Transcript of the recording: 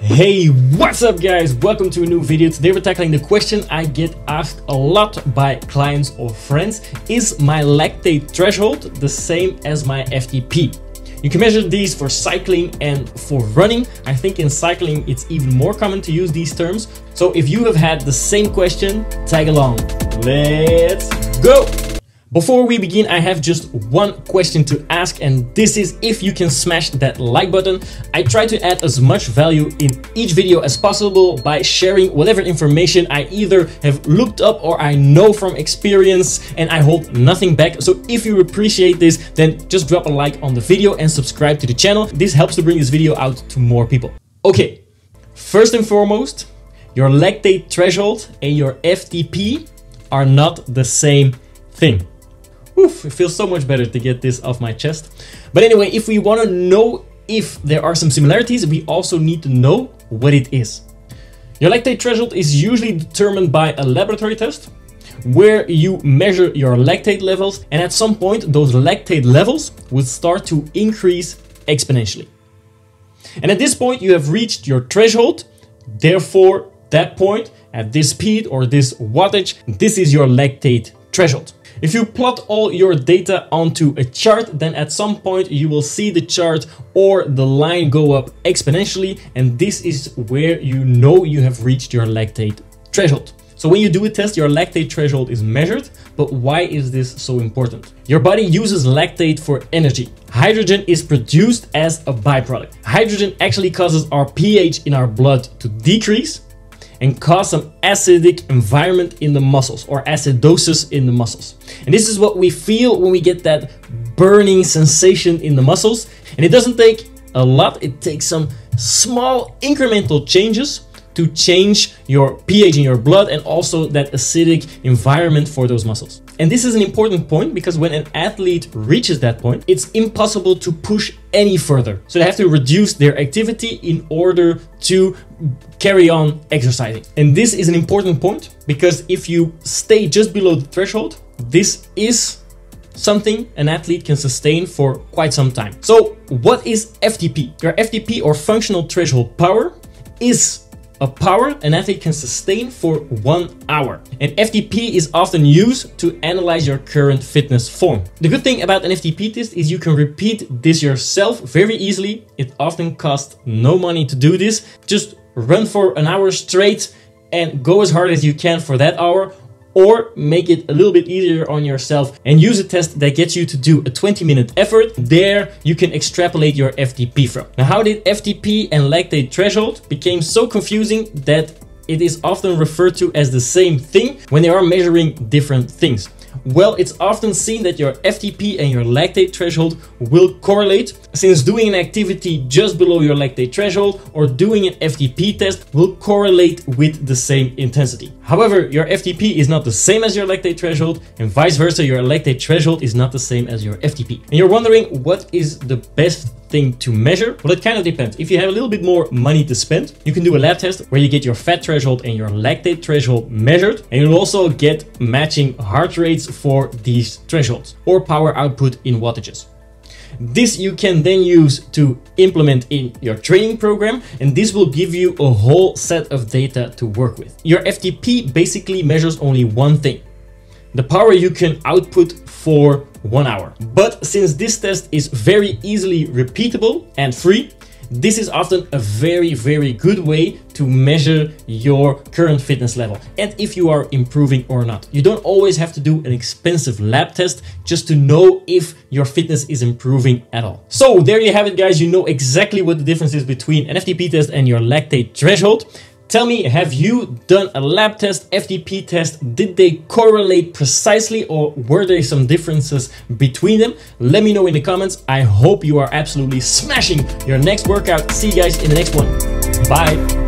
Hey, what's up guys? Welcome to a new video. Today we're tackling the question I get asked a lot by clients or friends. Is my lactate threshold the same as my FTP? You can measure these for cycling and for running. I think in cycling it's even more common to use these terms. So if you have had the same question, tag along. Let's go! Before we begin, I have just one question to ask and this is if you can smash that like button. I try to add as much value in each video as possible by sharing whatever information I either have looked up or I know from experience and I hold nothing back. So if you appreciate this, then just drop a like on the video and subscribe to the channel. This helps to bring this video out to more people. Okay, first and foremost, your lactate threshold and your FTP are not the same thing. Oof, it feels so much better to get this off my chest. But anyway, if we want to know if there are some similarities, we also need to know what it is. Your lactate threshold is usually determined by a laboratory test where you measure your lactate levels and at some point those lactate levels will start to increase exponentially. And at this point you have reached your threshold, therefore that point at this speed or this wattage, this is your lactate threshold. If you plot all your data onto a chart, then at some point you will see the chart or the line go up exponentially. And this is where you know you have reached your lactate threshold. So when you do a test, your lactate threshold is measured, but why is this so important? Your body uses lactate for energy. Hydrogen is produced as a byproduct. Hydrogen actually causes our pH in our blood to decrease, and cause some acidic environment in the muscles or acidosis in the muscles. And this is what we feel when we get that burning sensation in the muscles. And it doesn't take a lot, it takes some small incremental changes to change your pH in your blood and also that acidic environment for those muscles. And this is an important point because when an athlete reaches that point, it's impossible to push any further. So they have to reduce their activity in order to carry on exercising. And this is an important point because if you stay just below the threshold, this is something an athlete can sustain for quite some time. So what is FTP? Your FTP or functional threshold power is a power an athlete can sustain for one hour. And FTP is often used to analyze your current fitness form. The good thing about an FTP test is you can repeat this yourself very easily. It often costs no money to do this. Just run for an hour straight and go as hard as you can for that hour or make it a little bit easier on yourself and use a test that gets you to do a 20 minute effort. There you can extrapolate your FTP from. Now how did FTP and lactate threshold became so confusing that it is often referred to as the same thing when they are measuring different things. Well, it's often seen that your FTP and your lactate threshold will correlate since doing an activity just below your lactate threshold or doing an FTP test will correlate with the same intensity. However, your FTP is not the same as your lactate threshold and vice versa, your lactate threshold is not the same as your FTP. And you're wondering what is the best thing to measure? Well, it kind of depends. If you have a little bit more money to spend, you can do a lab test where you get your fat threshold and your lactate threshold measured. And you'll also get matching heart rates for these thresholds or power output in wattages. This you can then use to implement in your training program and this will give you a whole set of data to work with. Your FTP basically measures only one thing, the power you can output for one hour. But since this test is very easily repeatable and free, this is often a very, very good way to measure your current fitness level and if you are improving or not. You don't always have to do an expensive lab test just to know if your fitness is improving at all. So there you have it, guys. You know exactly what the difference is between an FTP test and your lactate threshold. Tell me, have you done a lab test, FTP test? Did they correlate precisely or were there some differences between them? Let me know in the comments. I hope you are absolutely smashing your next workout. See you guys in the next one. Bye.